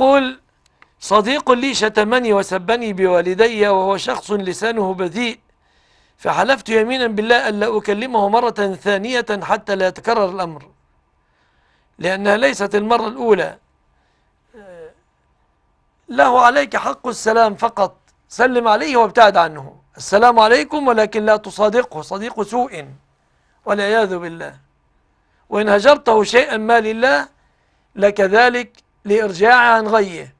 يقول صديق لي شتمني وسبني بوالدي وهو شخص لسانه بذيء فحلفت يمينا بالله ألا أكلمه مرة ثانية حتى لا يتكرر الأمر لأنها ليست المرة الأولى. له عليك حق السلام فقط سلم عليه وابتعد عنه. السلام عليكم ولكن لا تصادقه صديق سوء والعياذ بالله. وإن هجرته شيئا ما لله لك ذلك لإرجاع عن غيه